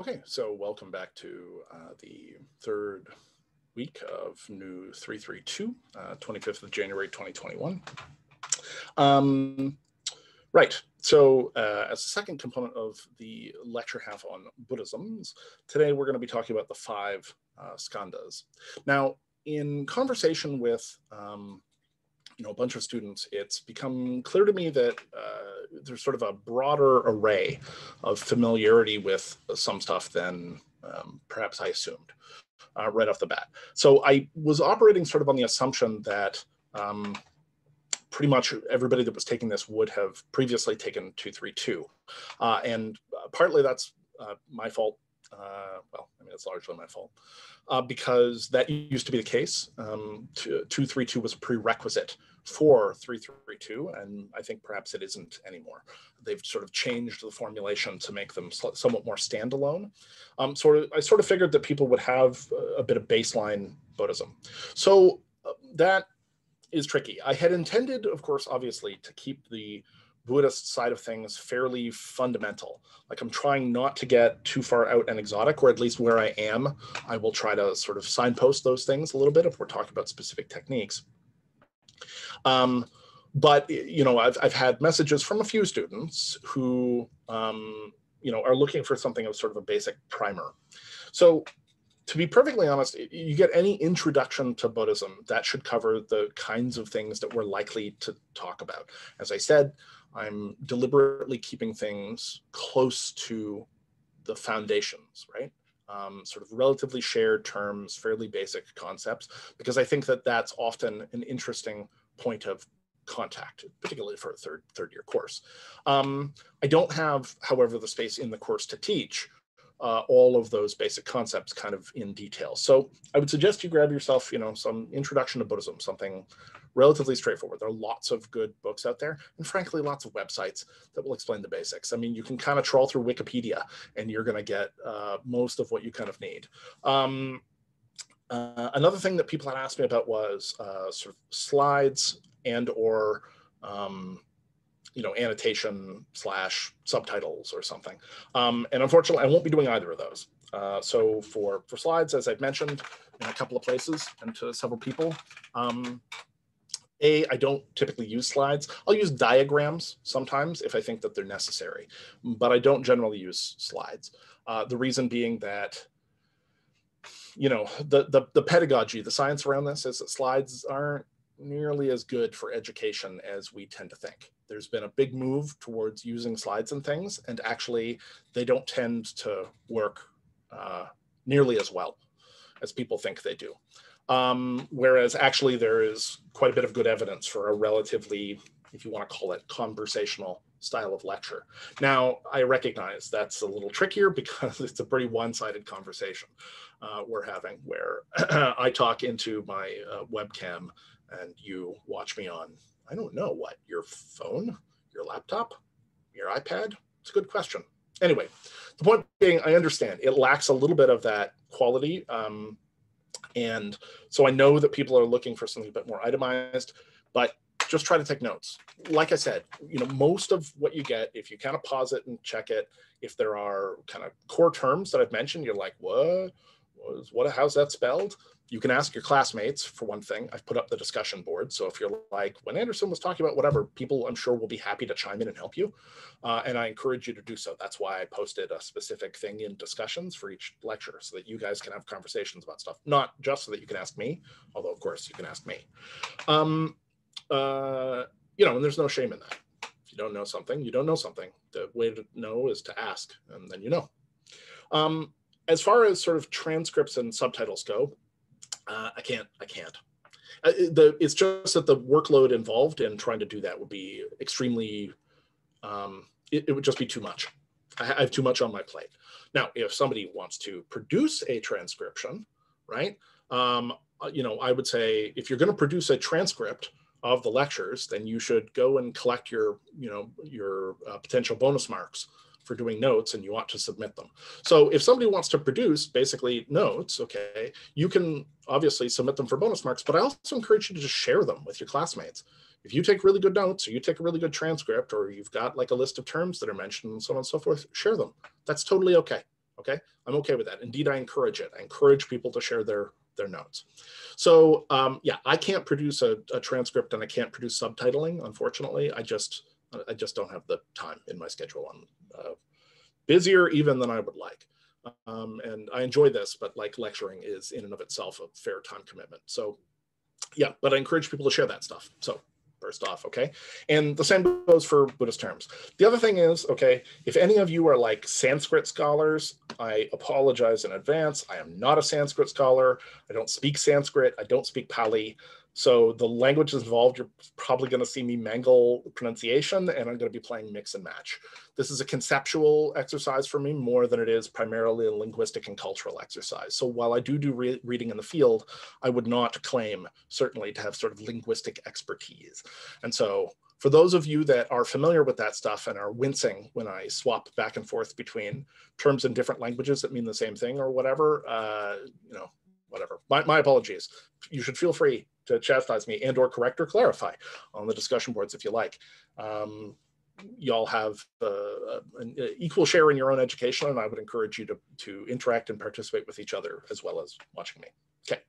Okay, so welcome back to uh, the third week of new 332, uh, 25th of January 2021. Um, right, so uh, as a second component of the lecture half on Buddhisms, today we're going to be talking about the five uh, skandhas. Now, in conversation with um, you know, a bunch of students, it's become clear to me that uh, there's sort of a broader array of familiarity with some stuff than um, perhaps I assumed uh, right off the bat. So I was operating sort of on the assumption that um, pretty much everybody that was taking this would have previously taken 232. Uh, and partly that's uh, my fault. Uh, well, I mean, it's largely my fault uh, because that used to be the case. Um, 232 was a prerequisite for 332, and I think perhaps it isn't anymore. They've sort of changed the formulation to make them somewhat more standalone. Um, sort of, I sort of figured that people would have a bit of baseline Buddhism. So uh, that is tricky. I had intended, of course, obviously, to keep the Buddhist side of things fairly fundamental. Like I'm trying not to get too far out and exotic, or at least where I am, I will try to sort of signpost those things a little bit if we're talking about specific techniques. Um, but you know, I've I've had messages from a few students who um, you know are looking for something of sort of a basic primer. So to be perfectly honest, you get any introduction to Buddhism that should cover the kinds of things that we're likely to talk about. As I said, I'm deliberately keeping things close to the foundations, right? Um, sort of relatively shared terms, fairly basic concepts, because I think that that's often an interesting point of contact, particularly for a third third year course. Um, I don't have, however, the space in the course to teach uh, all of those basic concepts kind of in detail. So I would suggest you grab yourself, you know, some introduction to Buddhism, something relatively straightforward. There are lots of good books out there, and frankly, lots of websites that will explain the basics. I mean, you can kind of trawl through Wikipedia, and you're going to get uh, most of what you kind of need. Um, uh, another thing that people had asked me about was uh, sort of slides and or um, you know annotation slash subtitles or something. Um, and unfortunately, I won't be doing either of those. Uh, so for for slides, as I've mentioned in a couple of places and to several people, um, a, I don't typically use slides. I'll use diagrams sometimes if I think that they're necessary, but I don't generally use slides. Uh, the reason being that you know, the, the, the pedagogy, the science around this is that slides aren't nearly as good for education as we tend to think. There's been a big move towards using slides and things, and actually they don't tend to work uh, nearly as well as people think they do. Um, whereas actually there is quite a bit of good evidence for a relatively, if you want to call it conversational style of lecture. Now, I recognize that's a little trickier because it's a pretty one-sided conversation uh, we're having where I talk into my uh, webcam and you watch me on, I don't know what, your phone, your laptop, your iPad? It's a good question. Anyway, the point being, I understand it lacks a little bit of that quality. Um, and so I know that people are looking for something a bit more itemized, but just try to take notes. Like I said, you know, most of what you get, if you kind of pause it and check it, if there are kind of core terms that I've mentioned, you're like, what? What? How's that spelled? You can ask your classmates for one thing. I've put up the discussion board. So if you're like, when Anderson was talking about whatever, people I'm sure will be happy to chime in and help you. Uh, and I encourage you to do so. That's why I posted a specific thing in discussions for each lecture so that you guys can have conversations about stuff, not just so that you can ask me, although of course you can ask me. Um, uh, you know, and there's no shame in that. If you don't know something, you don't know something. The way to know is to ask, and then you know. Um, as far as sort of transcripts and subtitles go, uh, I can't. I can't. Uh, the, it's just that the workload involved in trying to do that would be extremely. Um, it, it would just be too much. I, I have too much on my plate. Now, if somebody wants to produce a transcription, right? Um, uh, you know, I would say if you're going to produce a transcript, of the lectures, then you should go and collect your, you know, your uh, potential bonus marks for doing notes and you want to submit them. So if somebody wants to produce basically notes, okay, you can obviously submit them for bonus marks, but I also encourage you to just share them with your classmates. If you take really good notes or you take a really good transcript or you've got like a list of terms that are mentioned and so on and so forth, share them. That's totally okay. Okay, I'm okay with that. Indeed, I encourage it. I encourage people to share their their notes. So um, yeah, I can't produce a, a, transcript and I can't produce subtitling. Unfortunately, I just I just don't have the time in my schedule. I'm uh, busier even than I would like. Um, and I enjoy this, but like lecturing is in and of itself a fair time commitment. So yeah, but I encourage people to share that stuff. So first off, okay? And the same goes for Buddhist terms. The other thing is, okay, if any of you are like Sanskrit scholars, I apologize in advance. I am not a Sanskrit scholar. I don't speak Sanskrit. I don't speak Pali. So the languages involved, you're probably going to see me mangle pronunciation and I'm going to be playing mix and match. This is a conceptual exercise for me more than it is primarily a linguistic and cultural exercise. So while I do do re reading in the field, I would not claim certainly to have sort of linguistic expertise. And so for those of you that are familiar with that stuff and are wincing when I swap back and forth between terms in different languages that mean the same thing or whatever, uh, you know, whatever. My, my apologies. You should feel free to chastise me and or correct or clarify on the discussion boards if you like. Um, y'all have uh, an equal share in your own education and I would encourage you to, to interact and participate with each other as well as watching me. Okay,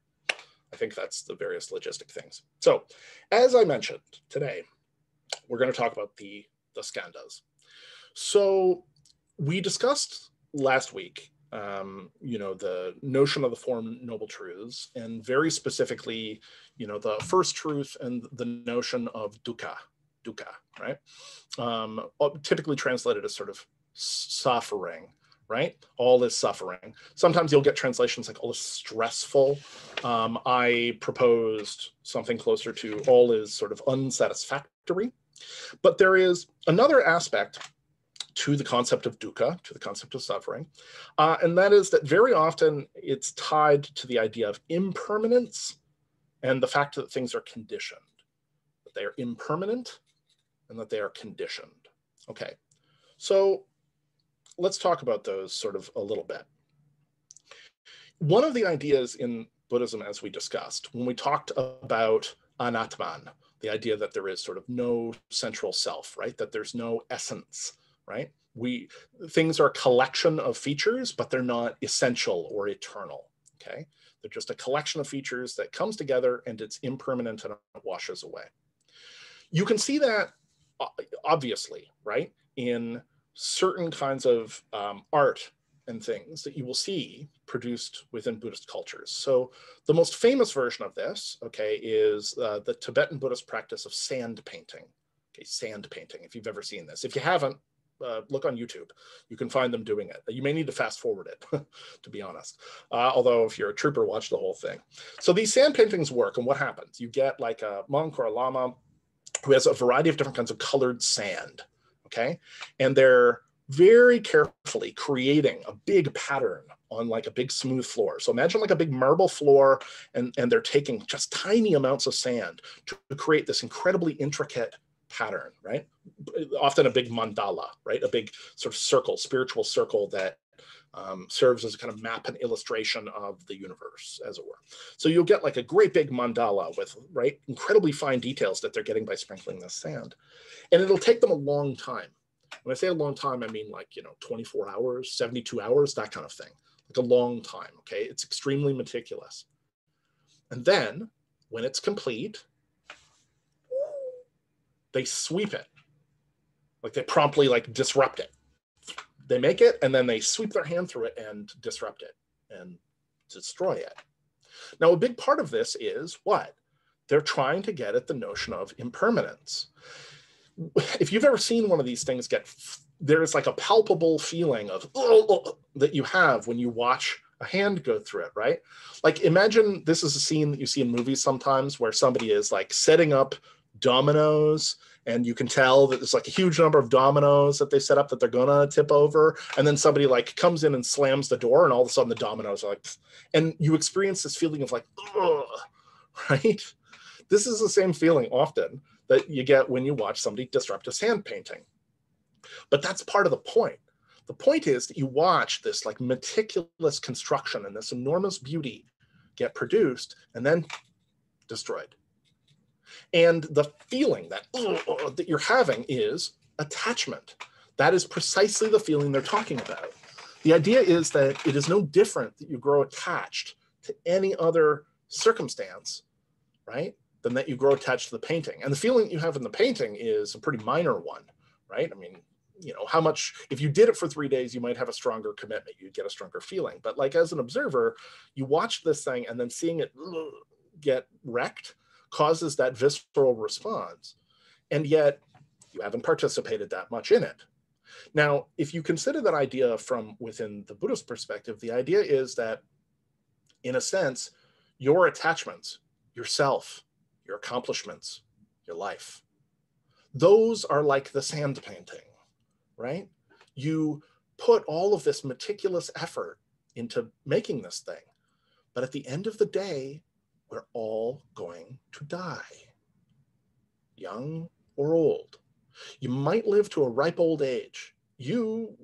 I think that's the various logistic things. So as I mentioned today, we're gonna talk about the, the skandhas. So we discussed last week um, you know, the notion of the Four Noble Truths, and very specifically, you know, the first truth and the notion of dukkha, dukkha, right? Um, typically translated as sort of suffering, right? All is suffering. Sometimes you'll get translations like all is stressful. Um, I proposed something closer to all is sort of unsatisfactory. But there is another aspect to the concept of dukkha, to the concept of suffering. Uh, and that is that very often it's tied to the idea of impermanence and the fact that things are conditioned, that they are impermanent and that they are conditioned. Okay, so let's talk about those sort of a little bit. One of the ideas in Buddhism, as we discussed, when we talked about anatman, the idea that there is sort of no central self, right? That there's no essence, right? We things are a collection of features, but they're not essential or eternal. Okay, they're just a collection of features that comes together and it's impermanent and it washes away. You can see that obviously, right, in certain kinds of um, art and things that you will see produced within Buddhist cultures. So the most famous version of this, okay, is uh, the Tibetan Buddhist practice of sand painting. Okay, sand painting, if you've ever seen this. If you haven't, uh, look on YouTube. You can find them doing it. You may need to fast forward it, to be honest. Uh, although if you're a trooper, watch the whole thing. So these sand paintings work, and what happens? You get like a monk or a lama who has a variety of different kinds of colored sand, okay? And they're very carefully creating a big pattern on like a big smooth floor. So imagine like a big marble floor and, and they're taking just tiny amounts of sand to create this incredibly intricate pattern, right? Often a big mandala, right? A big sort of circle, spiritual circle that um, serves as a kind of map and illustration of the universe, as it were. So you'll get like a great big mandala with, right, incredibly fine details that they're getting by sprinkling this sand. And it'll take them a long time. When I say a long time, I mean like, you know, 24 hours, 72 hours, that kind of thing. Like a long time, okay? It's extremely meticulous. And then when it's complete, they sweep it. Like they promptly like disrupt it. They make it and then they sweep their hand through it and disrupt it and destroy it. Now, a big part of this is what? They're trying to get at the notion of impermanence. If you've ever seen one of these things get, there's like a palpable feeling of oh, that you have when you watch a hand go through it, right? Like imagine this is a scene that you see in movies sometimes where somebody is like setting up dominoes and you can tell that there's like a huge number of dominoes that they set up that they're gonna tip over and then somebody like comes in and slams the door and all of a sudden the dominoes are like and you experience this feeling of like Ugh, right? This is the same feeling often that you get when you watch somebody disrupt a sand painting. But that's part of the point. The point is that you watch this like meticulous construction and this enormous beauty get produced and then destroyed and the feeling that, oh, that you're having is attachment. That is precisely the feeling they're talking about. The idea is that it is no different that you grow attached to any other circumstance, right? Than that you grow attached to the painting. And the feeling you have in the painting is a pretty minor one, right? I mean, you know, how much, if you did it for three days, you might have a stronger commitment, you'd get a stronger feeling. But like as an observer, you watch this thing and then seeing it uh, get wrecked causes that visceral response. And yet you haven't participated that much in it. Now, if you consider that idea from within the Buddhist perspective, the idea is that, in a sense, your attachments, yourself, your accomplishments, your life, those are like the sand painting, right? You put all of this meticulous effort into making this thing. But at the end of the day, we're all going to die, young or old. You might live to a ripe old age. You,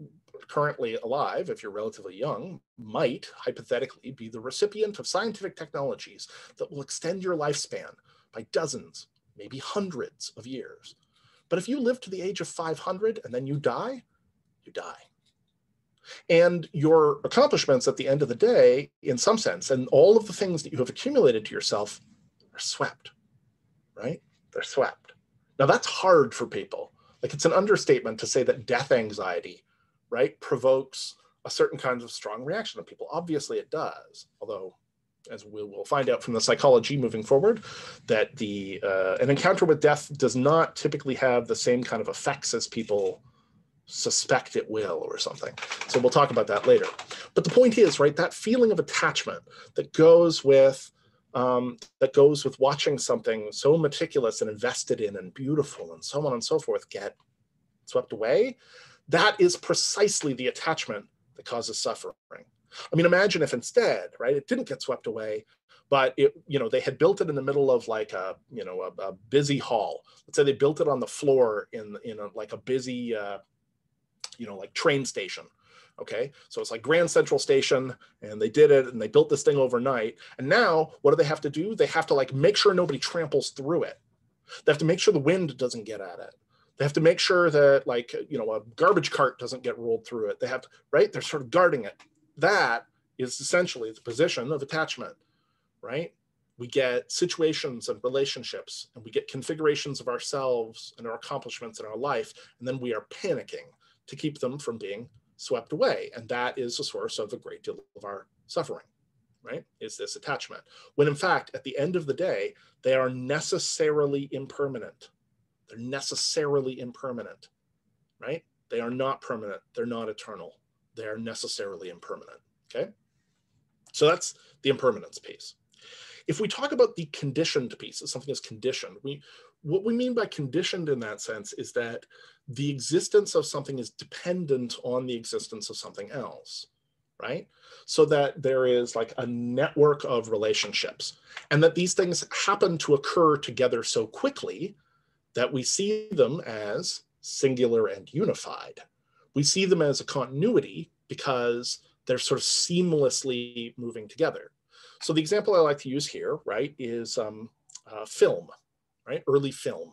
currently alive, if you're relatively young, might hypothetically be the recipient of scientific technologies that will extend your lifespan by dozens, maybe hundreds of years. But if you live to the age of 500 and then you die, you die. And your accomplishments at the end of the day, in some sense, and all of the things that you have accumulated to yourself are swept, right? They're swept. Now that's hard for people. Like it's an understatement to say that death anxiety, right, provokes a certain kind of strong reaction in people. Obviously it does, although as we will find out from the psychology moving forward, that the uh, an encounter with death does not typically have the same kind of effects as people suspect it will or something. So we'll talk about that later. But the point is, right, that feeling of attachment that goes with um, that goes with watching something so meticulous and invested in and beautiful and so on and so forth get swept away, that is precisely the attachment that causes suffering. I mean, imagine if instead, right, it didn't get swept away, but it, you know, they had built it in the middle of like a, you know, a, a busy hall. Let's say they built it on the floor in, in a, like a busy, uh, you know, like train station Okay, so it's like Grand Central Station, and they did it, and they built this thing overnight. And now, what do they have to do? They have to like make sure nobody tramples through it. They have to make sure the wind doesn't get at it. They have to make sure that like you know a garbage cart doesn't get rolled through it. They have to, right. They're sort of guarding it. That is essentially the position of attachment, right? We get situations and relationships, and we get configurations of ourselves and our accomplishments in our life, and then we are panicking to keep them from being swept away. And that is the source of a great deal of our suffering, right? Is this attachment. When in fact, at the end of the day, they are necessarily impermanent. They're necessarily impermanent, right? They are not permanent. They're not eternal. They are necessarily impermanent, okay? So that's the impermanence piece. If we talk about the conditioned piece, something is conditioned, we, what we mean by conditioned in that sense is that the existence of something is dependent on the existence of something else, right? So that there is like a network of relationships and that these things happen to occur together so quickly that we see them as singular and unified. We see them as a continuity because they're sort of seamlessly moving together. So the example I like to use here, right, is um, uh, film, right? Early film.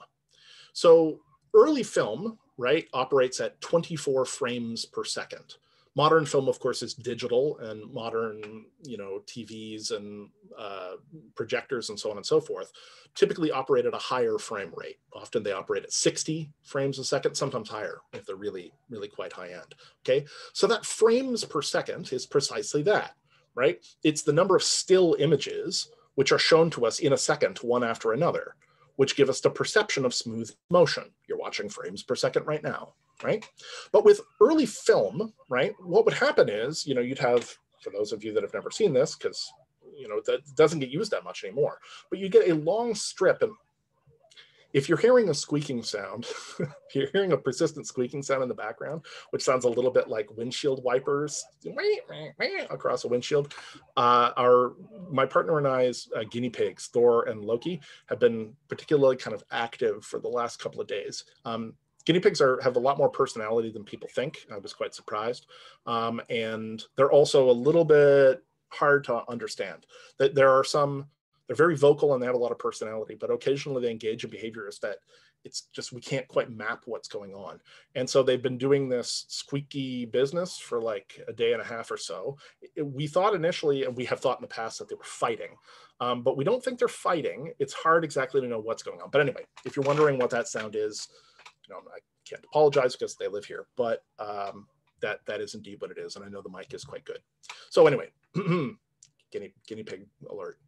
So early film right, operates at 24 frames per second. Modern film, of course, is digital, and modern, you know, TVs and uh, projectors and so on and so forth typically operate at a higher frame rate. Often they operate at 60 frames a second, sometimes higher if they're really, really quite high end. Okay, so that frames per second is precisely that, right? It's the number of still images which are shown to us in a second, one after another which give us the perception of smooth motion. You're watching frames per second right now, right? But with early film, right, what would happen is, you know, you'd have, for those of you that have never seen this, because, you know, that doesn't get used that much anymore, but you get a long strip and if you're hearing a squeaking sound, you're hearing a persistent squeaking sound in the background, which sounds a little bit like windshield wipers across a windshield, uh, our my partner and I's uh, guinea pigs, Thor and Loki, have been particularly kind of active for the last couple of days. Um, guinea pigs are have a lot more personality than people think. I was quite surprised, um, and they're also a little bit hard to understand. That there are some they're very vocal and they have a lot of personality, but occasionally they engage in behaviors that it's just we can't quite map what's going on. And so they've been doing this squeaky business for like a day and a half or so. We thought initially and we have thought in the past that they were fighting um, but we don't think they're fighting. It's hard exactly to know what's going on. But anyway if you're wondering what that sound is you know i can't apologize because they live here but um, that that is indeed what it is and i know the mic is quite good. So anyway guinea guinea pig alert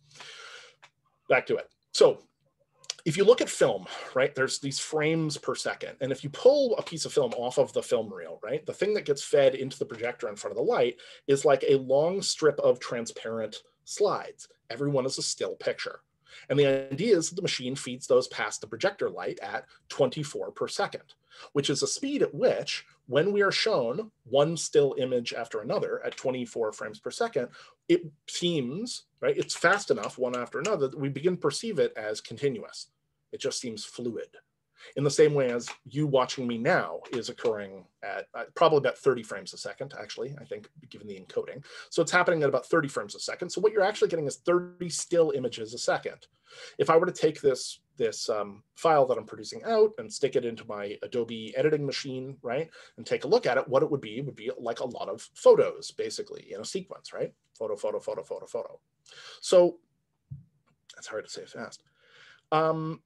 back to it so if you look at film, right, there's these frames per second. And if you pull a piece of film off of the film reel, right, the thing that gets fed into the projector in front of the light is like a long strip of transparent slides. Everyone is a still picture. And the idea is that the machine feeds those past the projector light at 24 per second, which is a speed at which, when we are shown one still image after another at 24 frames per second, it seems, right, it's fast enough one after another that we begin to perceive it as continuous. It just seems fluid. In the same way as you watching me now is occurring at uh, probably about 30 frames a second, actually, I think, given the encoding. So it's happening at about 30 frames a second. So what you're actually getting is 30 still images a second. If I were to take this, this um, file that I'm producing out and stick it into my Adobe editing machine, right, and take a look at it, what it would be would be like a lot of photos, basically, in a sequence, right? Photo, photo, photo, photo, photo. So that's hard to say fast. Um,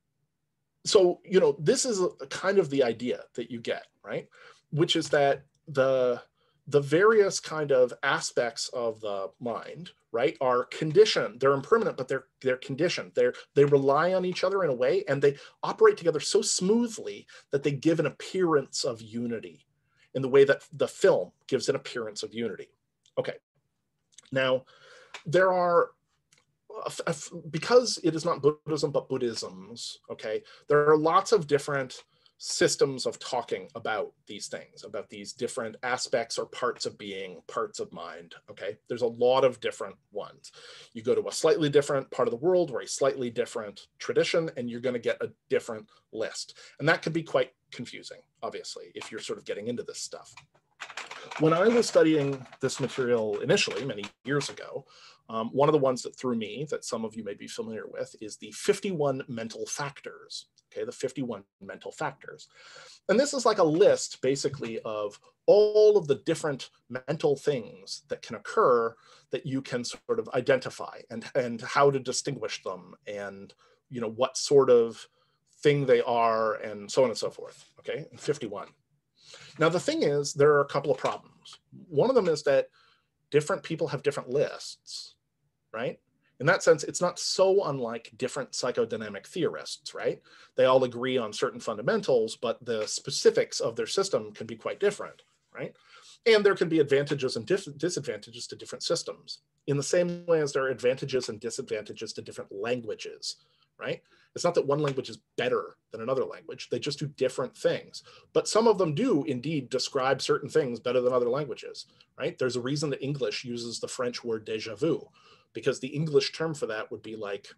so you know this is a, a kind of the idea that you get right? Which is that the the various kind of aspects of the mind right are conditioned. They're impermanent but they're they're conditioned. They're they rely on each other in a way and they operate together so smoothly that they give an appearance of unity in the way that the film gives an appearance of unity. Okay. Now there are because it is not Buddhism but Buddhisms, okay, there are lots of different systems of talking about these things, about these different aspects or parts of being, parts of mind, okay? There's a lot of different ones. You go to a slightly different part of the world or a slightly different tradition and you're gonna get a different list. And that can be quite confusing, obviously, if you're sort of getting into this stuff. When I was studying this material initially, many years ago, um, one of the ones that threw me that some of you may be familiar with is the 51 mental factors. Okay, the 51 mental factors. And this is like a list basically of all of the different mental things that can occur that you can sort of identify and, and how to distinguish them and you know what sort of thing they are and so on and so forth. Okay, 51. Now the thing is there are a couple of problems. One of them is that different people have different lists right? In that sense, it's not so unlike different psychodynamic theorists, right? They all agree on certain fundamentals, but the specifics of their system can be quite different, right? And there can be advantages and disadvantages to different systems in the same way as there are advantages and disadvantages to different languages, right? It's not that one language is better than another language. They just do different things. But some of them do indeed describe certain things better than other languages, right? There's a reason that English uses the French word déjà vu, because the English term for that would be like,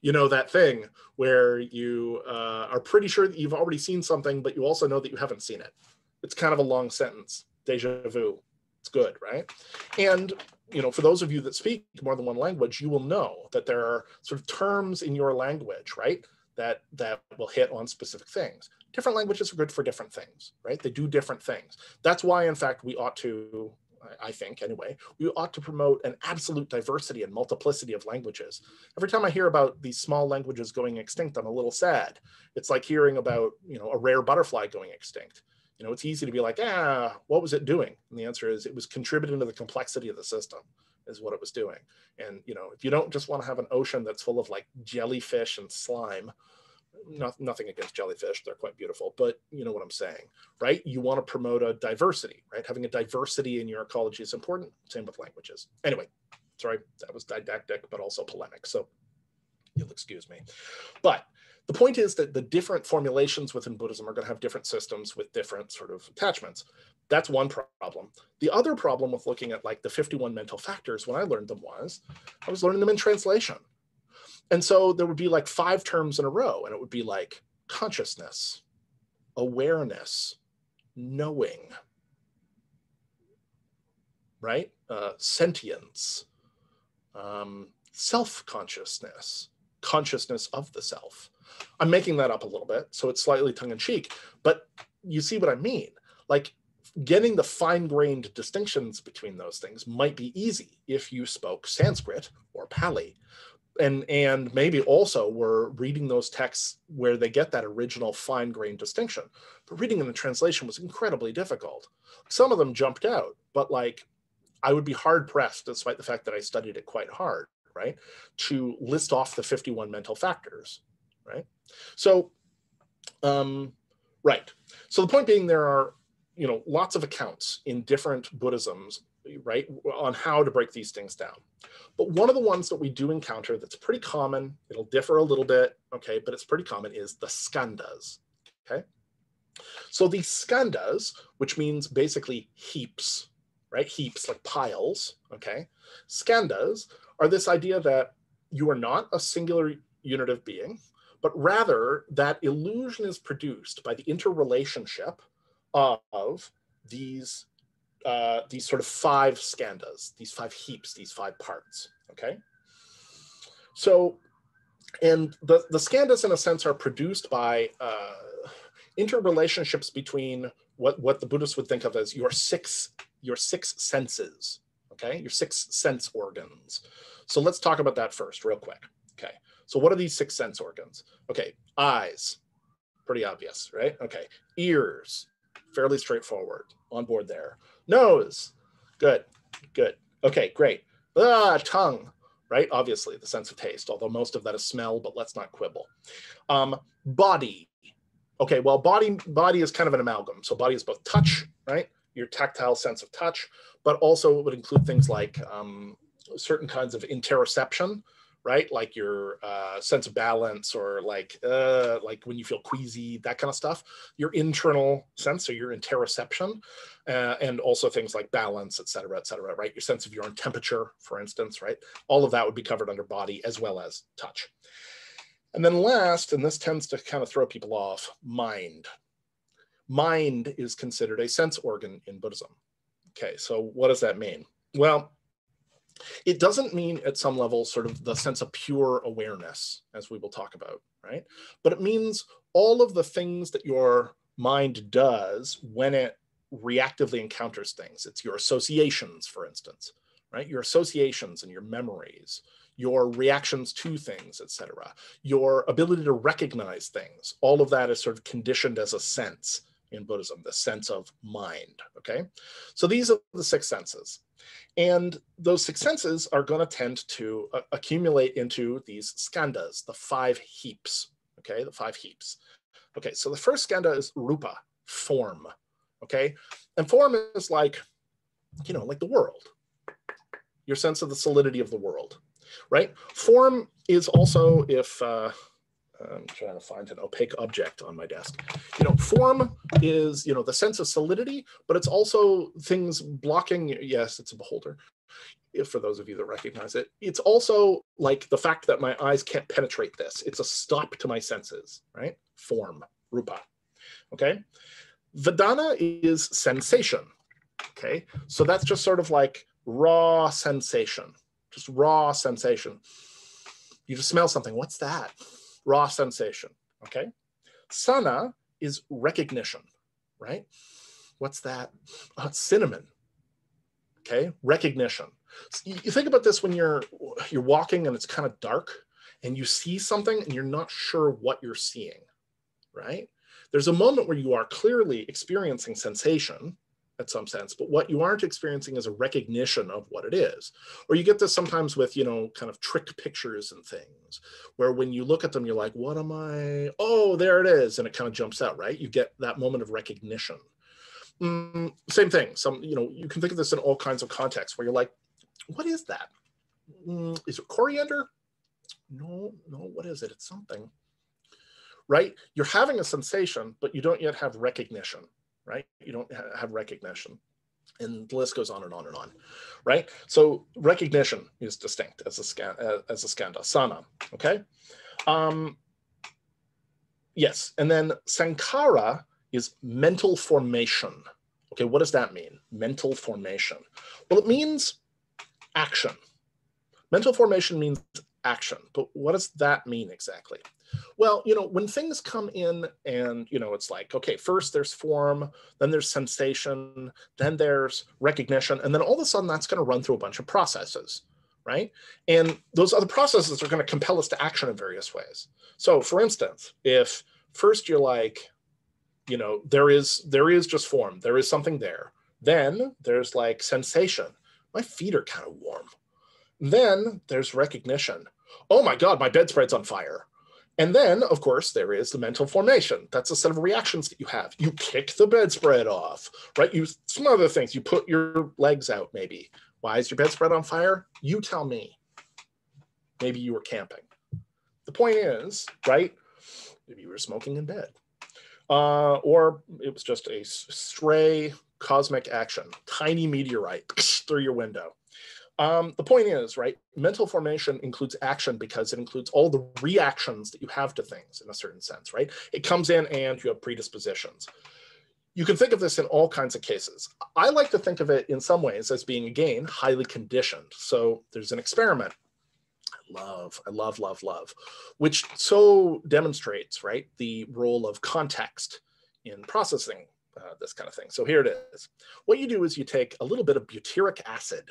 you know, that thing where you uh, are pretty sure that you've already seen something, but you also know that you haven't seen it. It's kind of a long sentence, deja vu. It's good, right? And you know, for those of you that speak more than one language, you will know that there are sort of terms in your language, right? That that will hit on specific things. Different languages are good for different things, right? They do different things. That's why, in fact, we ought to I think anyway, we ought to promote an absolute diversity and multiplicity of languages. Every time I hear about these small languages going extinct, I'm a little sad. It's like hearing about, you know, a rare butterfly going extinct. You know, it's easy to be like, ah, what was it doing? And the answer is it was contributing to the complexity of the system is what it was doing. And, you know, if you don't just want to have an ocean that's full of like jellyfish and slime, not, nothing against jellyfish. They're quite beautiful but you know what i'm saying right? You want to promote a diversity right? Having a diversity in your ecology is important. Same with languages. Anyway sorry that was didactic but also polemic so you'll excuse me. But the point is that the different formulations within buddhism are going to have different systems with different sort of attachments. That's one problem. The other problem with looking at like the 51 mental factors when i learned them was i was learning them in translation and so there would be like five terms in a row, and it would be like consciousness, awareness, knowing, right? Uh, sentience, um, self consciousness, consciousness of the self. I'm making that up a little bit, so it's slightly tongue in cheek, but you see what I mean. Like getting the fine-grained distinctions between those things might be easy if you spoke Sanskrit or Pali. And, and maybe also we're reading those texts where they get that original fine-grained distinction. But reading in the translation was incredibly difficult. Some of them jumped out, but like I would be hard pressed, despite the fact that I studied it quite hard, right, to list off the 51 mental factors, right? So, um, right. So the point being, there are you know, lots of accounts in different Buddhisms, right, on how to break these things down. But one of the ones that we do encounter that's pretty common, it'll differ a little bit, okay, but it's pretty common is the skandhas, okay? So these skandhas, which means basically heaps, right, heaps like piles, okay? Skandhas are this idea that you are not a singular unit of being, but rather that illusion is produced by the interrelationship of these uh, these sort of five skandhas, these five heaps, these five parts. Okay. So, and the the skandhas in a sense are produced by uh, interrelationships between what what the Buddhists would think of as your six your six senses. Okay, your six sense organs. So let's talk about that first, real quick. Okay. So what are these six sense organs? Okay, eyes, pretty obvious, right? Okay, ears, fairly straightforward on board there. Nose, good, good. Okay, great. Ah, tongue, right? Obviously, the sense of taste, although most of that is smell, but let's not quibble. Um, body. Okay, well, body body is kind of an amalgam. So body is both touch, right? Your tactile sense of touch, but also it would include things like um, certain kinds of interoception, right? Like your uh, sense of balance or like uh, like when you feel queasy, that kind of stuff. Your internal sense, so your interoception, uh, and also things like balance, et cetera, et cetera, right? Your sense of your own temperature, for instance, right? All of that would be covered under body as well as touch. And then last, and this tends to kind of throw people off, mind. Mind is considered a sense organ in Buddhism. Okay, so what does that mean? Well, it doesn't mean at some level sort of the sense of pure awareness, as we will talk about, right? But it means all of the things that your mind does when it reactively encounters things. It's your associations, for instance, right? Your associations and your memories, your reactions to things, etc. Your ability to recognize things. All of that is sort of conditioned as a sense in Buddhism, the sense of mind, okay? So these are the six senses. And those six senses are going to tend to uh, accumulate into these skandhas, the five heaps. Okay, the five heaps. Okay, so the first skandha is rupa, form. Okay, and form is like, you know, like the world, your sense of the solidity of the world, right? Form is also if, uh, I'm trying to find an opaque object on my desk. You know, form is, you know, the sense of solidity, but it's also things blocking, yes, it's a beholder, if for those of you that recognize it. It's also like the fact that my eyes can't penetrate this. It's a stop to my senses, right? Form, rupa, okay? Vedana is sensation, okay? So that's just sort of like raw sensation, just raw sensation. You just smell something, what's that? Raw sensation, okay? Sana is recognition, right? What's that? Oh, cinnamon, okay? Recognition. So you think about this when you're you're walking and it's kind of dark and you see something and you're not sure what you're seeing, right? There's a moment where you are clearly experiencing sensation, at some sense, but what you aren't experiencing is a recognition of what it is. Or you get this sometimes with, you know, kind of trick pictures and things, where when you look at them, you're like, what am I? Oh, there it is. And it kind of jumps out, right? You get that moment of recognition. Mm, same thing. Some, you know, you can think of this in all kinds of contexts where you're like, what is that? Mm, is it coriander? No, no, what is it? It's something. Right? You're having a sensation, but you don't yet have recognition right? You don't ha have recognition. And the list goes on and on and on, right? So recognition is distinct as a scan as a skandha, sana, okay? Um, yes, and then sankhara is mental formation. Okay, what does that mean? Mental formation. Well, it means action. Mental formation means action, but what does that mean exactly? Well, you know, when things come in and, you know, it's like, okay, first there's form, then there's sensation, then there's recognition, and then all of a sudden that's going to run through a bunch of processes, right? And those other processes are going to compel us to action in various ways. So, for instance, if first you're like, you know, there is there is just form, there is something there. Then there's like sensation. My feet are kind of warm. Then there's recognition. Oh my God, my bedspread's on fire and then, of course, there is the mental formation. That's a set of reactions that you have. You kick the bedspread off, right? You some other things. You put your legs out, maybe. Why is your bedspread on fire? You tell me. Maybe you were camping. The point is, right? Maybe you were smoking in bed. Uh, or it was just a stray cosmic action, tiny meteorite through your window. Um, the point is, right, mental formation includes action because it includes all the reactions that you have to things in a certain sense, right? It comes in and you have predispositions. You can think of this in all kinds of cases. I like to think of it in some ways as being, again, highly conditioned. So there's an experiment. I love, I love, love, love, which so demonstrates, right, the role of context in processing uh, this kind of thing. So here it is. What you do is you take a little bit of butyric acid,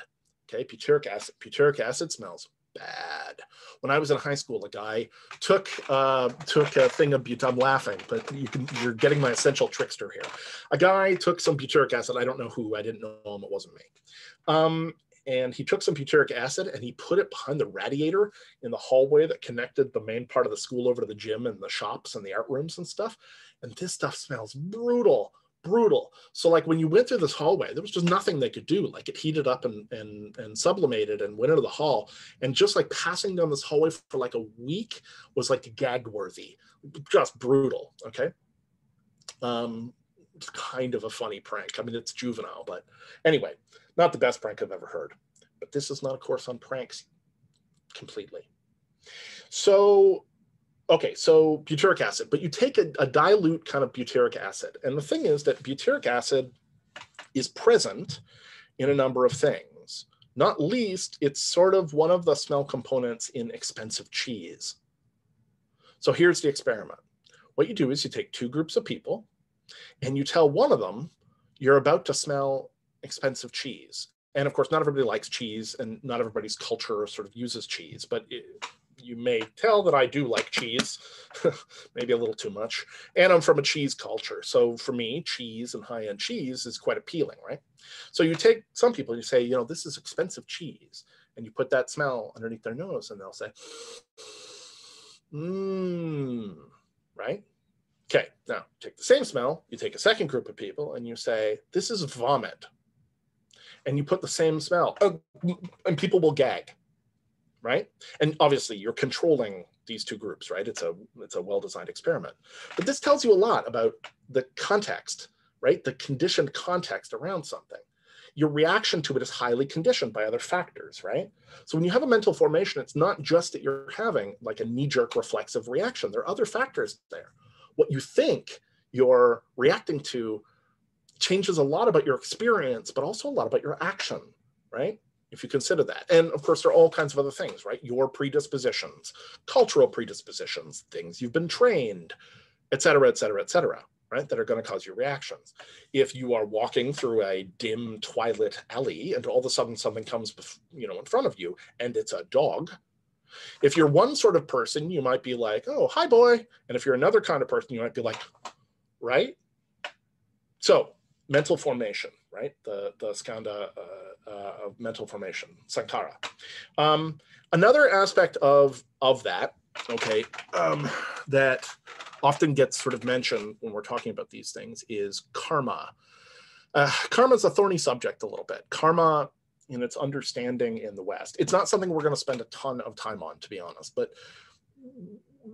Okay, butyric acid. Butyric acid smells bad. When I was in high school, a guy took uh, took a thing of but I'm laughing, but you can you're getting my essential trickster here. A guy took some butyric acid. I don't know who. I didn't know him. It wasn't me. Um, and he took some butyric acid and he put it behind the radiator in the hallway that connected the main part of the school over to the gym and the shops and the art rooms and stuff. And this stuff smells brutal brutal. So like when you went through this hallway, there was just nothing they could do. Like it heated up and and and sublimated and went into the hall. And just like passing down this hallway for like a week was like gag worthy, just brutal. Okay. Um, it's kind of a funny prank. I mean, it's juvenile, but anyway, not the best prank I've ever heard. But this is not a course on pranks completely. So okay, so butyric acid, but you take a, a, dilute kind of butyric acid. And the thing is that butyric acid is present in a number of things. Not least, it's sort of one of the smell components in expensive cheese. So here's the experiment. What you do is you take two groups of people and you tell one of them you're about to smell expensive cheese. And of course, not everybody likes cheese and not everybody's culture sort of uses cheese, but it, you may tell that I do like cheese, maybe a little too much. And I'm from a cheese culture. So for me, cheese and high end cheese is quite appealing, right? So you take some people, you say, you know, this is expensive cheese. And you put that smell underneath their nose and they'll say, mmm, right? Okay, now take the same smell, you take a second group of people and you say, this is vomit. And you put the same smell, uh, and people will gag right? And obviously you're controlling these two groups, right? It's a it's a well-designed experiment. But this tells you a lot about the context, right? The conditioned context around something. Your reaction to it is highly conditioned by other factors, right? So when you have a mental formation, it's not just that you're having like a knee-jerk reflexive reaction. There are other factors there. What you think you're reacting to changes a lot about your experience, but also a lot about your action, right? If you consider that. And of course, there are all kinds of other things, right? Your predispositions, cultural predispositions, things you've been trained, et cetera, et cetera, et cetera, right? That are going to cause your reactions. If you are walking through a dim twilight alley and all of a sudden something comes, you know, in front of you and it's a dog, if you're one sort of person, you might be like, oh, hi, boy. And if you're another kind of person, you might be like, right? So mental formation, right? The, the skandha uh, uh, of mental formation, sankhara. Um, another aspect of, of that, okay, um, that often gets sort of mentioned when we're talking about these things is karma. Uh, karma is a thorny subject a little bit. Karma in its understanding in the West. It's not something we're going to spend a ton of time on, to be honest. But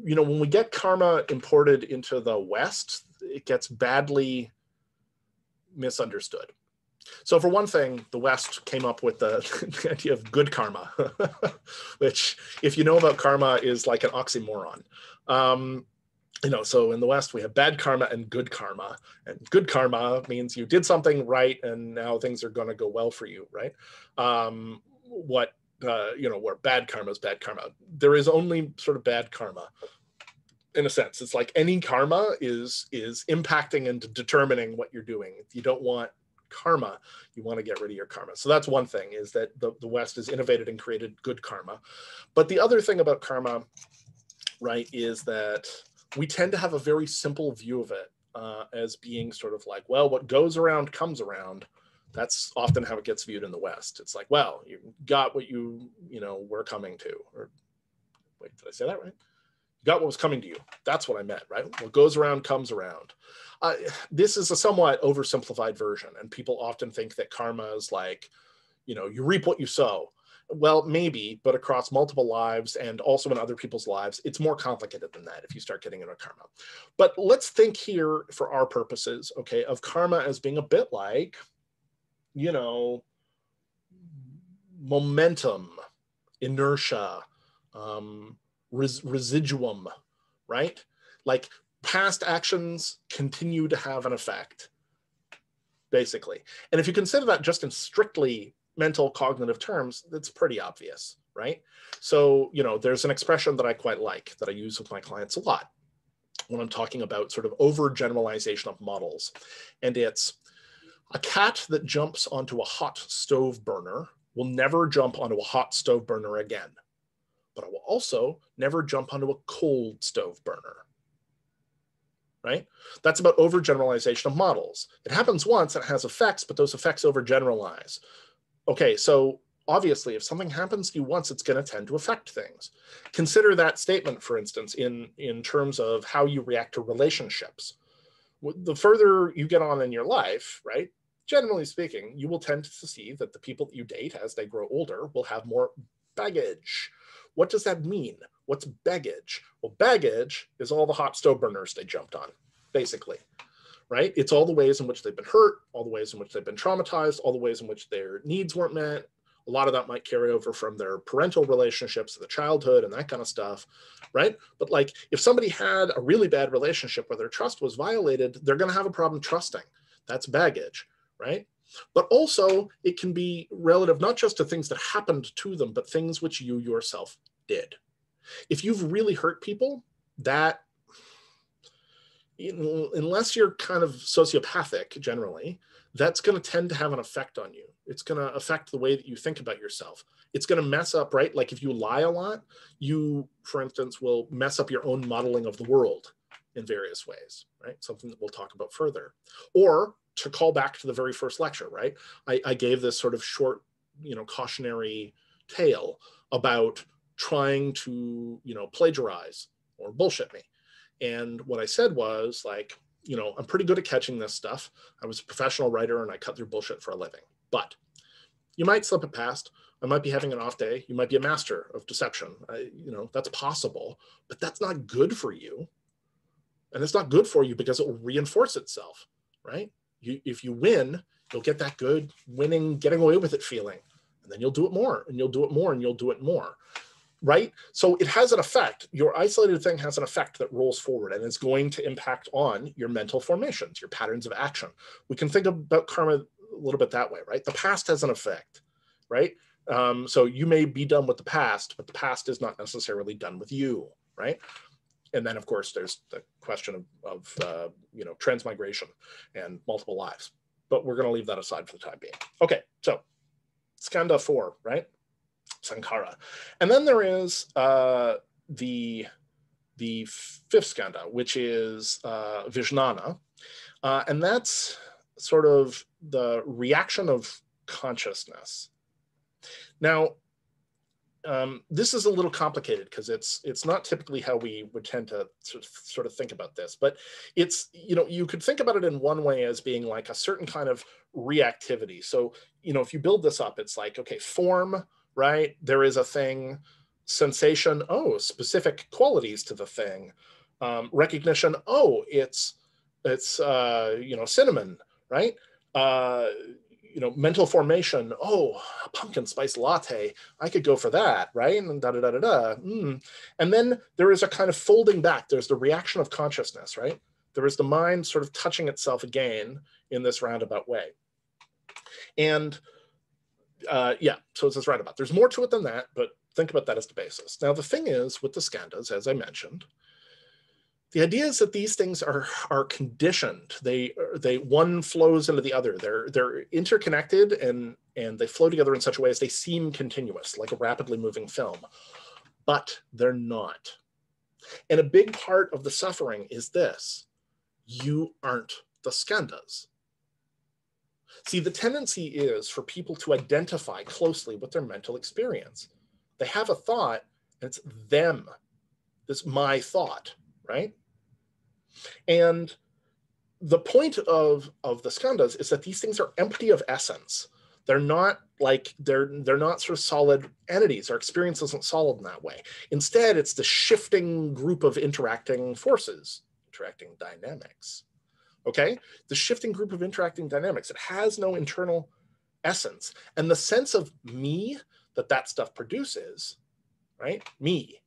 you know, when we get karma imported into the West, it gets badly misunderstood. So for one thing, the West came up with the, the idea of good karma, which, if you know about karma, is like an oxymoron. Um, you know, so in the West we have bad karma and good karma, and good karma means you did something right, and now things are going to go well for you, right? Um, what uh, you know, where bad karma is bad karma. There is only sort of bad karma. in a sense. It's like any karma is is impacting and determining what you're doing. You don't want karma, you want to get rid of your karma. So that's one thing is that the, the West has innovated and created good karma. But the other thing about karma, right, is that we tend to have a very simple view of it uh, as being sort of like, well, what goes around comes around. That's often how it gets viewed in the West. It's like, well, you got what you, you know, were coming to. Or wait, did I say that right? Got what was coming to you. That's what I meant, right? What goes around comes around. Uh, this is a somewhat oversimplified version, and people often think that karma is like, you know, you reap what you sow. Well, maybe, but across multiple lives and also in other people's lives, it's more complicated than that if you start getting into karma. But let's think here for our purposes, okay, of karma as being a bit like, you know, momentum, inertia, um, res- residuum, right? Like past actions continue to have an effect, basically. And if you consider that just in strictly mental cognitive terms, it's pretty obvious, right? So, you know, there's an expression that I quite like that I use with my clients a lot when I'm talking about sort of overgeneralization of models. And it's a cat that jumps onto a hot stove burner will never jump onto a hot stove burner again. But I will also never jump onto a cold stove burner. Right? That's about overgeneralization of models. It happens once, it has effects, but those effects overgeneralize okay, so obviously if something happens to you once, it's going to tend to affect things. Consider that statement, for instance, in, in terms of how you react to relationships. The further you get on in your life, right, generally speaking, you will tend to see that the people that you date as they grow older will have more baggage. What does that mean? What's baggage? Well, baggage is all the hot stove burners they jumped on, basically right? It's all the ways in which they've been hurt, all the ways in which they've been traumatized, all the ways in which their needs weren't met. A lot of that might carry over from their parental relationships, the childhood, and that kind of stuff, right? But like if somebody had a really bad relationship where their trust was violated, they're going to have a problem trusting. That's baggage, right? But also, it can be relative not just to things that happened to them, but things which you yourself did. If you've really hurt people, that unless you're kind of sociopathic generally, that's going to tend to have an effect on you. It's going to affect the way that you think about yourself. It's going to mess up, right? Like if you lie a lot, you, for instance, will mess up your own modeling of the world in various ways, right? Something that we'll talk about further. Or to call back to the very first lecture, right? I, I gave this sort of short, you know, cautionary tale about trying to, you know, plagiarize or bullshit me and what I said was like, you know, I'm pretty good at catching this stuff. I was a professional writer and I cut through bullshit for a living. But you might slip it past. I might be having an off day. You might be a master of deception. I, you know, that's possible, but that's not good for you. And it's not good for you because it will reinforce itself, right? You, if you win, you'll get that good winning, getting away with it feeling. And then you'll do it more and you'll do it more and you'll do it more right? So it has an effect. Your isolated thing has an effect that rolls forward and is going to impact on your mental formations, your patterns of action. We can think about karma a little bit that way, right? The past has an effect, right? Um, so you may be done with the past, but the past is not necessarily done with you, right? And then, of course, there's the question of, of uh, you know transmigration and multiple lives. But we're going to leave that aside for the time being. Okay, so skandha four, right? sankhara And then there is uh, the, the fifth skandha, which is uh, Vijnana. Uh, and that's sort of the reaction of consciousness. Now, um, this is a little complicated because it's it's not typically how we would tend to sort of think about this, but it's you know you could think about it in one way as being like a certain kind of reactivity. So you know if you build this up, it's like okay, form, right? There is a thing, sensation, oh, specific qualities to the thing. Um, recognition, oh, it's it's uh, you know cinnamon, right? Uh, you know, mental formation, oh, pumpkin spice latte, I could go for that, right? And da da da da da. Mm. And then there is a kind of folding back. There's the reaction of consciousness, right? There is the mind sort of touching itself again in this roundabout way. And uh, yeah, so it's this roundabout. There's more to it than that, but think about that as the basis. Now, the thing is with the skandhas, as I mentioned, the idea is that these things are are conditioned. They they one flows into the other. They're they're interconnected and and they flow together in such a way as they seem continuous, like a rapidly moving film, but they're not. And a big part of the suffering is this: you aren't the skandhas. See, the tendency is for people to identify closely with their mental experience. They have a thought, and it's them. It's my thought, right? And the point of, of the skandhas is that these things are empty of essence. They're not like they're they're not sort of solid entities. Our experience isn't solid in that way. Instead, it's the shifting group of interacting forces, interacting dynamics. Okay? The shifting group of interacting dynamics. It has no internal essence. And the sense of me that that stuff produces, right? Me,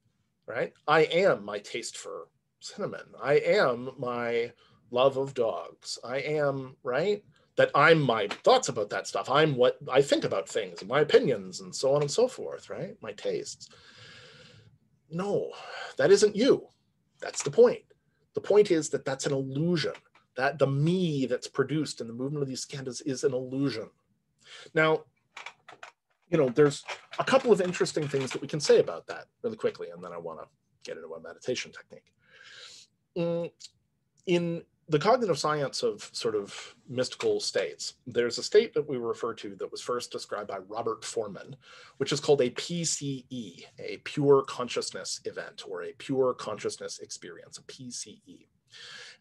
right? I am my taste for cinnamon. I am my love of dogs. I am, right? That I'm my thoughts about that stuff. I'm what I think about things, my opinions, and so on and so forth, right? My tastes. No, that isn't you. That's the point. The point is that that's an illusion. That the me that's produced in the movement of these skandhas is an illusion. Now, you know, there's a couple of interesting things that we can say about that really quickly, and then I want to get into a meditation technique. Mm, in the cognitive science of sort of mystical states, there's a state that we refer to that was first described by Robert Forman, which is called a PCE, a pure consciousness event or a pure consciousness experience, a PCE.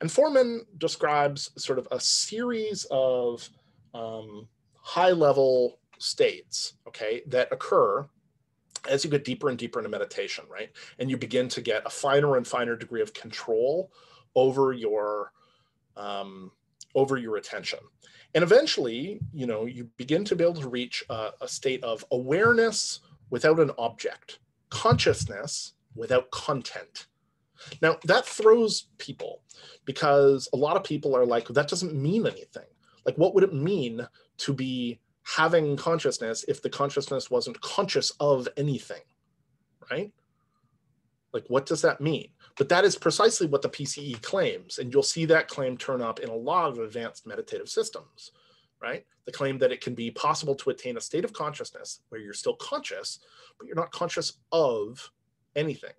And Forman describes sort of a series of um, high level states, okay, that occur as you get deeper and deeper into meditation, right? And you begin to get a finer and finer degree of control over your um, over your attention. And eventually, you know, you begin to be able to reach a, a state of awareness without an object, consciousness without content. Now, that throws people because a lot of people are like, that doesn't mean anything. Like, what would it mean to be having consciousness if the consciousness wasn't conscious of anything, right? Like, what does that mean? But that is precisely what the PCE claims. And you'll see that claim turn up in a lot of advanced meditative systems, right? The claim that it can be possible to attain a state of consciousness where you're still conscious, but you're not conscious of anything.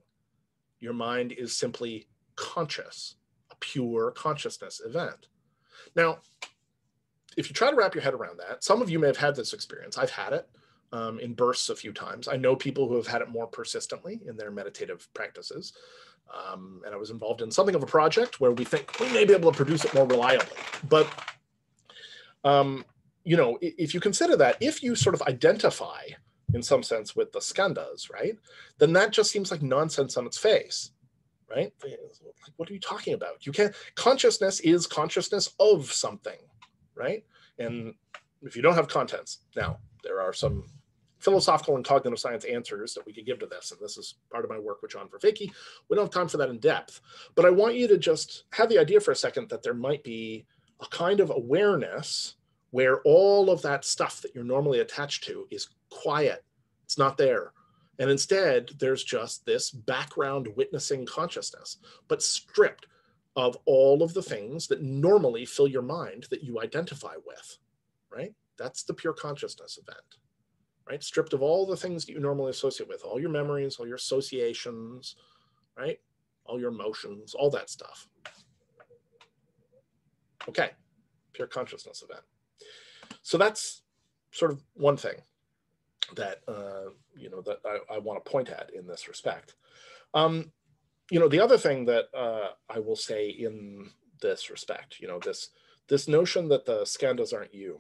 Your mind is simply conscious, a pure consciousness event. Now, if you try to wrap your head around that, some of you may have had this experience. I've had it um, in bursts a few times. I know people who have had it more persistently in their meditative practices. Um, and I was involved in something of a project where we think we may be able to produce it more reliably. But, um, you know, if you consider that, if you sort of identify in some sense with the skandhas, right, then that just seems like nonsense on its face right? Like, what are you talking about? You can't, consciousness is consciousness of something, right? And if you don't have contents, now there are some philosophical and cognitive science answers that we could give to this. And this is part of my work with John Vervaeke. We don't have time for that in depth, but I want you to just have the idea for a second that there might be a kind of awareness where all of that stuff that you're normally attached to is quiet. It's not there. And instead, there's just this background witnessing consciousness, but stripped of all of the things that normally fill your mind that you identify with, right? That's the pure consciousness event, right? Stripped of all the things that you normally associate with, all your memories, all your associations, right? All your emotions, all that stuff. Okay, pure consciousness event. So that's sort of one thing that uh, you know that I, I want to point at in this respect. Um, you know, the other thing that uh, I will say in this respect, you know, this this notion that the skandhas aren't you,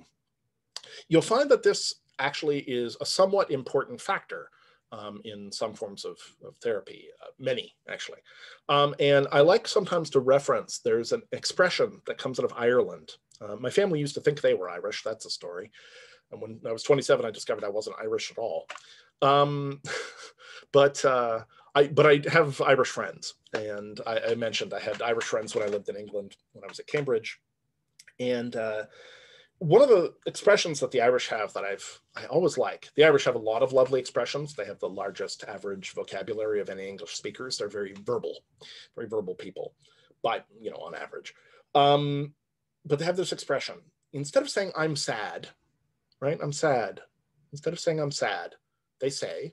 you'll find that this actually is a somewhat important factor um, in some forms of, of therapy, uh, many actually. Um, and I like sometimes to reference, there's an expression that comes out of Ireland. Uh, my family used to think they were Irish, that's a story. And when I was 27, I discovered I wasn't Irish at all. Um, but uh, I but I have Irish friends, and I, I, mentioned I had Irish friends when I lived in England when I was at Cambridge, and uh, one of the expressions that the Irish have that I've I always like. The Irish have a lot of lovely expressions. They have the largest average vocabulary of any English speakers. They're very verbal, very verbal people. by you know on average. Um, but they have this expression instead of saying I'm sad, right? I'm sad. Instead of saying I'm sad, they say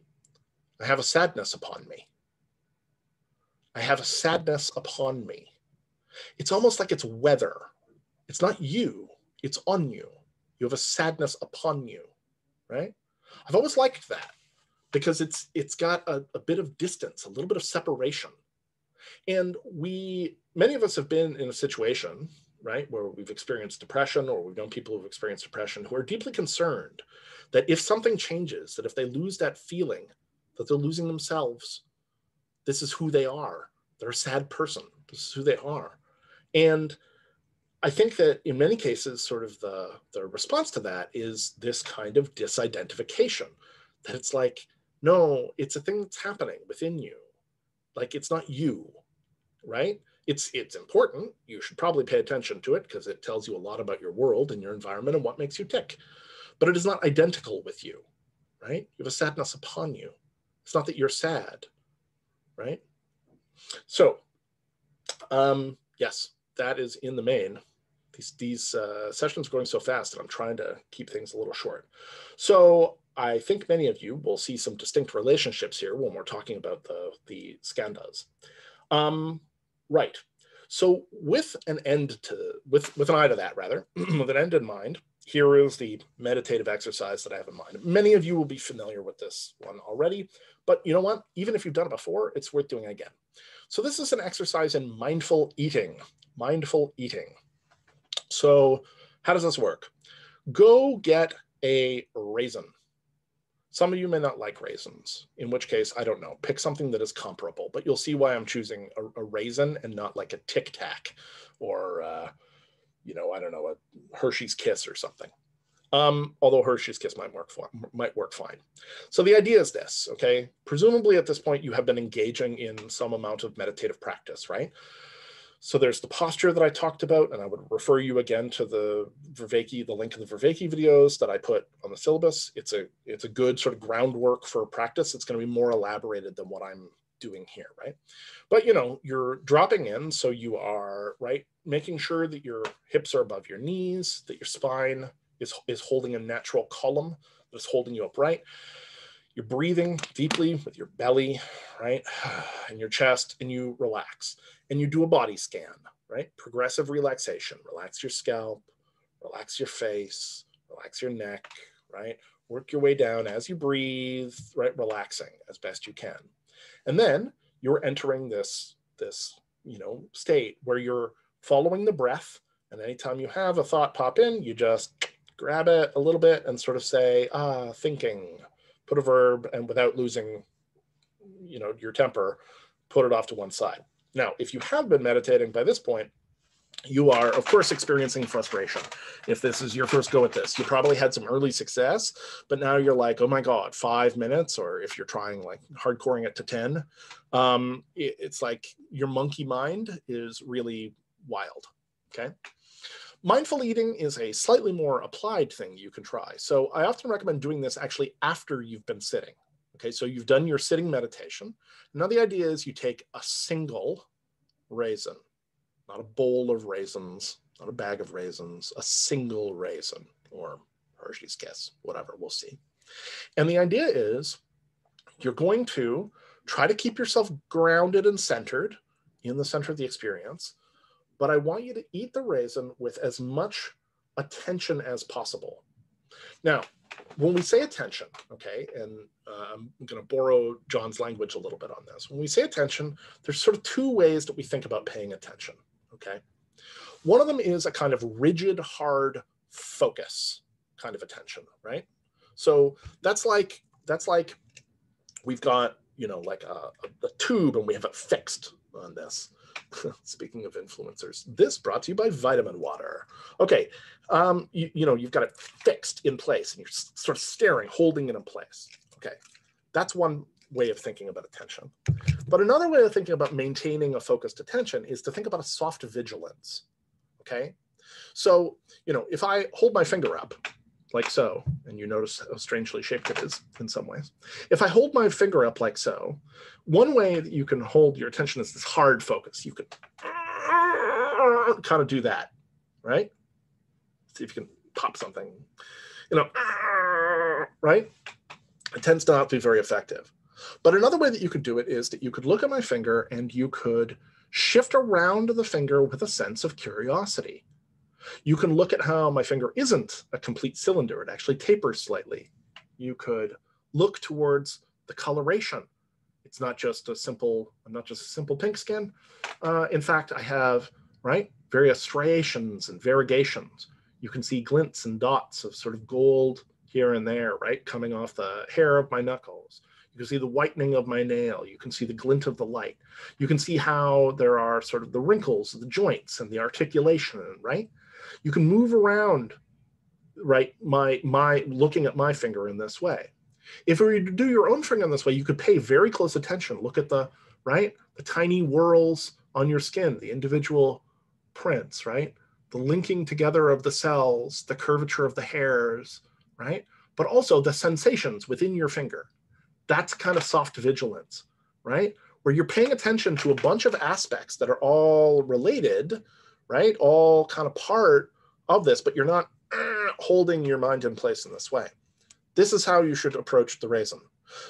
I have a sadness upon me. I have a sadness upon me. It's almost like it's weather. It's not you, it's on you. You have a sadness upon you, right? I've always liked that because it's it's got a, a bit of distance, a little bit of separation. And we, many of us have been in a situation, right, where we've experienced depression or we've known people who've experienced depression who are deeply concerned that if something changes, that if they lose that feeling, that they're losing themselves, this is who they are. They're a sad person. This is who they are. And I think that in many cases, sort of the, the response to that is this kind of disidentification that it's like, no, it's a thing that's happening within you. Like it's not you, right? It's it's important. You should probably pay attention to it because it tells you a lot about your world and your environment and what makes you tick. But it is not identical with you, right? You have a sadness upon you. It's not that you're sad, right? So, um, yes, that is in the main. These, these uh, sessions going so fast and I'm trying to keep things a little short. So I think many of you will see some distinct relationships here when we're talking about the, the skandhas. Um, right. So with an end to, with, with an eye to that rather, with an end in mind, here is the meditative exercise that I have in mind. Many of you will be familiar with this one already, but you know what? Even if you've done it before, it's worth doing again. So this is an exercise in mindful eating, mindful eating. So how does this work? Go get a raisin. Some of you may not like raisins, in which case, I don't know, pick something that is comparable, but you'll see why I'm choosing a, a raisin and not like a Tic Tac or, uh, you know, I don't know, a Hershey's Kiss or something. Um, although Hershey's Kiss might work, for, might work fine. So the idea is this, okay? Presumably at this point, you have been engaging in some amount of meditative practice, right? So there's the posture that I talked about, and I would refer you again to the Vervaeke, the link to the Vervaeke videos that I put on the syllabus. It's a it's a good sort of groundwork for practice. It's going to be more elaborated than what I'm doing here, right? But you know, you're dropping in, so you are right, making sure that your hips are above your knees, that your spine is is holding a natural column that's holding you upright. You're breathing deeply with your belly, right, and your chest, and you relax and you do a body scan, right? Progressive relaxation. Relax your scalp, relax your face, relax your neck, right? Work your way down as you breathe, right? Relaxing as best you can. And then you're entering this, this, you know, state where you're following the breath. And anytime you have a thought pop in, you just grab it a little bit and sort of say, ah, thinking, put a verb, and without losing, you know, your temper, put it off to one side. Now, if you have been meditating by this point, you are, of course, experiencing frustration. If this is your first go at this, you probably had some early success, but now you're like, oh my God, five minutes, or if you're trying like hardcoring it to 10, um, it, it's like your monkey mind is really wild. Okay. Mindful eating is a slightly more applied thing you can try. So I often recommend doing this actually after you've been sitting. Okay, so you've done your sitting meditation. Now the idea is you take a single raisin, not a bowl of raisins, not a bag of raisins, a single raisin or Hershey's Kiss, whatever, we'll see. And the idea is you're going to try to keep yourself grounded and centered in the center of the experience, but I want you to eat the raisin with as much attention as possible. Now, when we say attention, okay, and uh, I'm going to borrow John's language a little bit on this. When we say attention, there's sort of two ways that we think about paying attention, okay? One of them is a kind of rigid, hard focus kind of attention, right? So that's like that's like we've got you know like a, a, tube and we have it fixed on this. Speaking of influencers, this brought to you by Vitamin Water. Okay, um, you, you know, you've got it fixed in place and you're sort of staring, holding it in place. Okay, that's one way of thinking about attention. But another way of thinking about maintaining a focused attention is to think about a soft vigilance. Okay, so, you know, if I hold my finger up like so, and you notice how strangely shaped it is in some ways. If I hold my finger up like so, one way that you can hold your attention is this hard focus. You could kind of do that, right? See if you can pop something, you know, right? It tends to not be very effective. But another way that you could do it is that you could look at my finger and you could shift around the finger with a sense of curiosity. You can look at how my finger isn't a complete cylinder, it actually tapers slightly. You could look towards the coloration. It's not just a simple, not just a simple pink skin. Uh, in fact, I have, right, various striations and variegations. You can see glints and dots of sort of gold here and there, right, coming off the hair of my knuckles. You can see the whitening of my nail. You can see the glint of the light. You can see how there are sort of the wrinkles of the joints and the articulation, right? You can move around, right, my, my looking at my finger in this way. If you were to do your own finger in this way, you could pay very close attention. Look at the, right, the tiny whorls on your skin, the individual prints, right? The linking together of the cells, the curvature of the hairs, right? But also the sensations within your finger. That's kind of soft vigilance, right? Where you're paying attention to a bunch of aspects that are all related, right? All kind of part of this, but you're not uh, holding your mind in place in this way. This is how you should approach the raisin.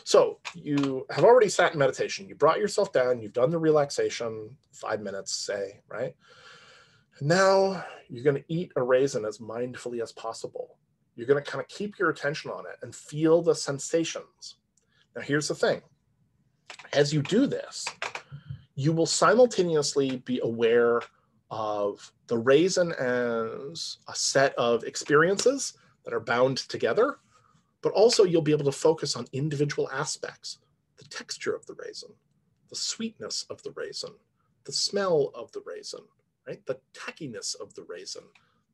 So you have already sat in meditation. You brought yourself down. You've done the relaxation, five minutes, say, right? Now you're going to eat a raisin as mindfully as possible. You're going to kind of keep your attention on it and feel the sensations. Now, here's the thing. As you do this, you will simultaneously be aware of the raisin as a set of experiences that are bound together but also you'll be able to focus on individual aspects. The texture of the raisin, the sweetness of the raisin, the smell of the raisin, right? The tackiness of the raisin,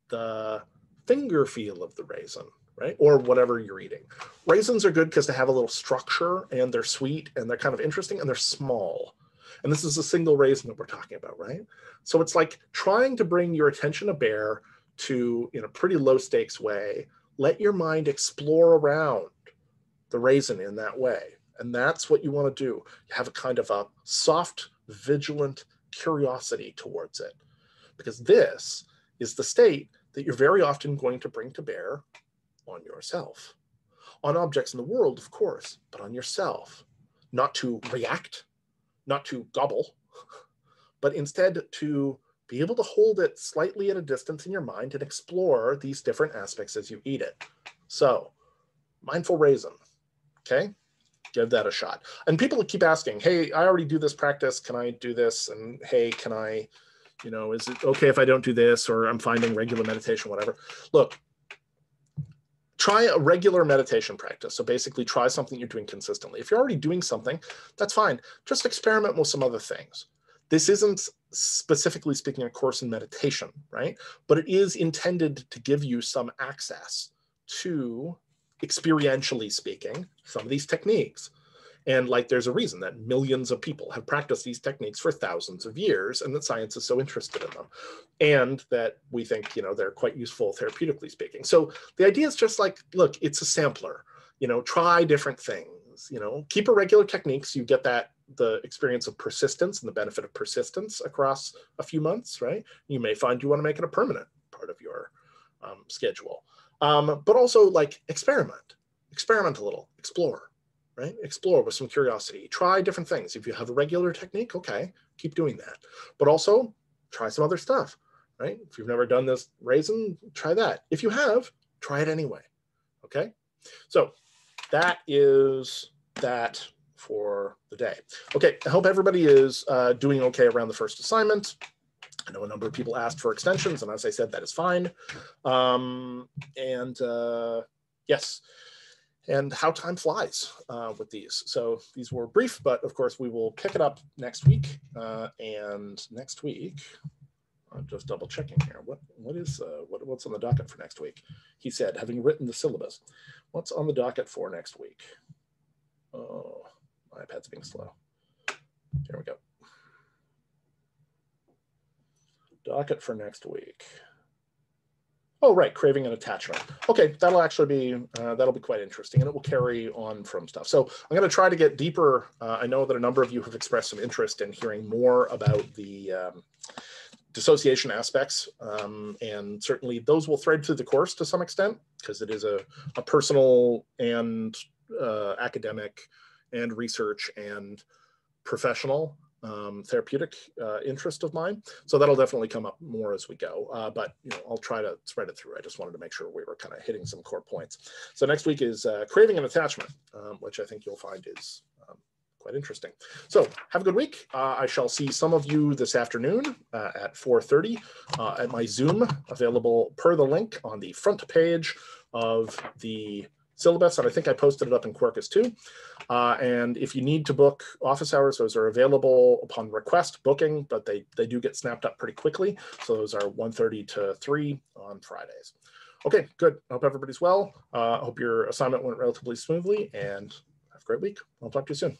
the finger feel of the raisin, right? Or whatever you're eating. Raisins are good because they have a little structure and they're sweet and they're kind of interesting and they're small. And this is a single raisin that we're talking about, right? So it's like trying to bring your attention to bear to, in a pretty low stakes way, let your mind explore around the raisin in that way. And that's what you want to do. You have a kind of a soft, vigilant curiosity towards it. Because this is the state that you're very often going to bring to bear on yourself. On objects in the world, of course, but on yourself. Not to react, not to gobble, but instead to be able to hold it slightly at a distance in your mind and explore these different aspects as you eat it. So, mindful raisin, okay? Give that a shot. And people keep asking, hey, I already do this practice. Can I do this? And hey, can I, you know, is it okay if I don't do this or I'm finding regular meditation, whatever? Look, try a regular meditation practice. So basically try something you're doing consistently. If you're already doing something, that's fine. Just experiment with some other things. This isn't specifically speaking a course in meditation, right? But it is intended to give you some access to, experientially speaking, some of these techniques. And like there's a reason that millions of people have practiced these techniques for thousands of years and that science is so interested in them. And that we think, you know, they're quite useful therapeutically speaking. So the idea is just like, look, it's a sampler, you know, try different things, you know, keep a regular technique so you get that the experience of persistence and the benefit of persistence across a few months, right? You may find you want to make it a permanent part of your um, schedule. Um, but also like experiment, experiment a little, explore, right? Explore with some curiosity, try different things. If you have a regular technique, okay, keep doing that. But also try some other stuff, right? If you've never done this raisin, try that. If you have, try it anyway, okay? So that is that for the day. Okay, I hope everybody is uh, doing okay around the first assignment. I know a number of people asked for extensions, and as I said, that is fine. Um, and uh, yes, and how time flies uh, with these. So these were brief, but of course we will pick it up next week. Uh, and next week, I'm just double checking here. What what is uh, what, what's on the docket for next week? He said, having written the syllabus, what's on the docket for next week? Oh, my iPad's being slow. Here we go. Docket for next week. Oh, right, craving and attachment. Okay, that'll actually be, uh, that'll be quite interesting and it will carry on from stuff. So I'm gonna try to get deeper. Uh, I know that a number of you have expressed some interest in hearing more about the, um, dissociation aspects. Um, and certainly those will thread through the course to some extent because it is a, a personal and uh, academic and research and professional um, therapeutic uh, interest of mine. So that'll definitely come up more as we go. Uh, but you know, I'll try to spread it through. I just wanted to make sure we were kind of hitting some core points. So next week is uh, craving and attachment, um, which I think you'll find is um, quite interesting. So have a good week. Uh, I shall see some of you this afternoon uh, at 4.30 uh, at my Zoom available per the link on the front page of the syllabus, and I think I posted it up in Quercus too. Uh, and if you need to book office hours, those are available upon request booking, but they, they do get snapped up pretty quickly. So those are 1.30 to 3 on Fridays. Okay, good. I hope everybody's well. I uh, hope your assignment went relatively smoothly and have a great week. I'll talk to you soon.